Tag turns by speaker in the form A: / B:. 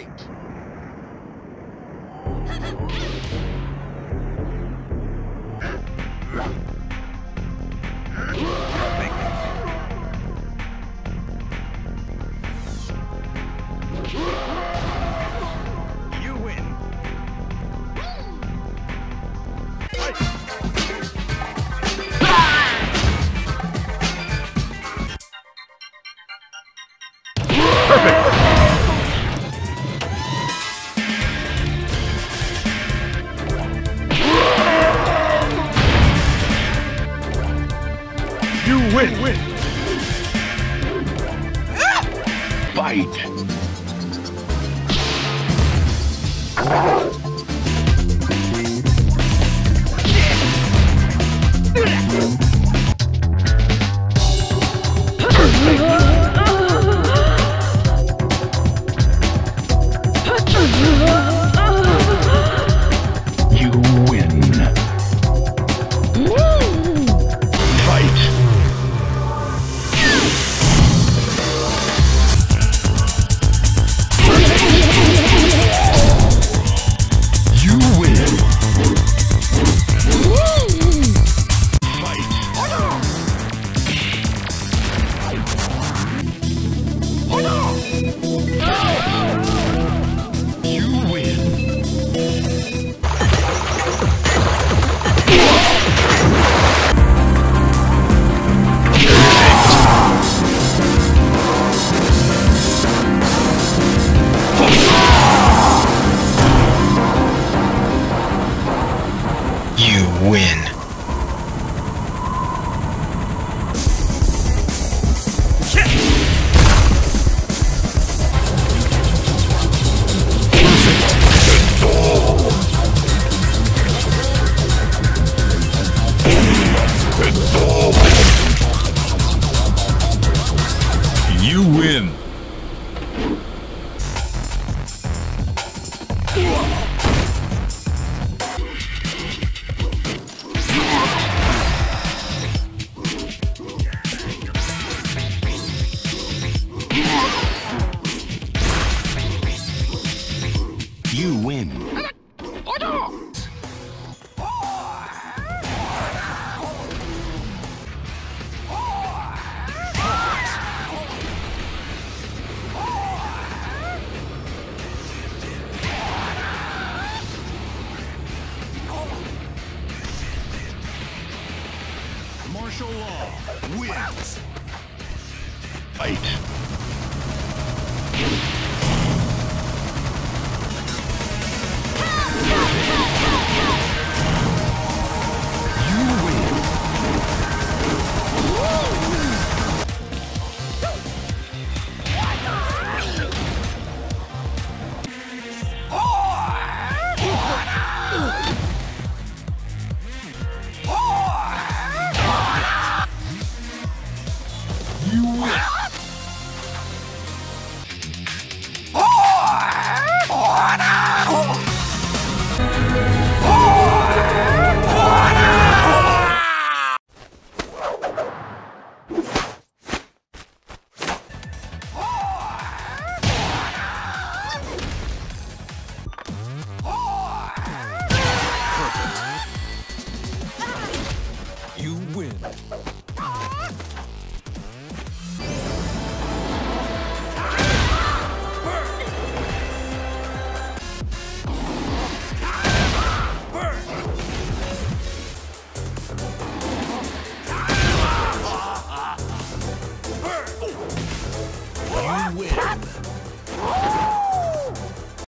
A: Fight! win.
B: win. Fight. You win. Win. You win. Martial law wins. Fight. You win.